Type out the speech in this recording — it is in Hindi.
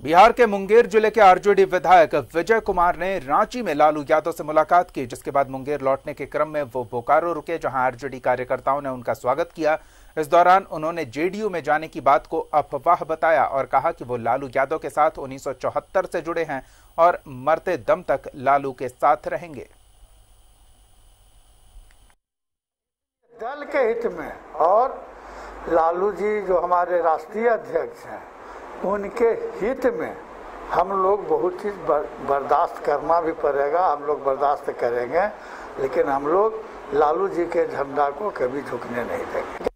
बिहार के मुंगेर ज़िले के आरजेडी विधायक विजय कुमार ने रांची में लालू यादव से मुलाकात की, जिसके बाद मुंगेर लौटने के क्रम में वो बोकारो रुके, जहाँ आरजेडी कार्यकर्ताओं ने उनका स्वागत किया। इस दौरान उन्होंने जेडीयू में जाने की बात को अफवाह बताया और कहा कि वो लालू यादव के साथ उन्नीस सौ चौहत्तर से जुड़े हैं और मरते दम तक लालू के साथ रहेंगे। दल के हित में और लालू जी जो हमारे राष्ट्रीय अध्यक्ष हैं उनके हित में हम लोग बहुत चीज़ बर्दाश्त करना भी पड़ेगा, हम लोग बर्दाश्त करेंगे, लेकिन हम लोग लालू जी के झंडा को कभी झुकने नहीं देंगे।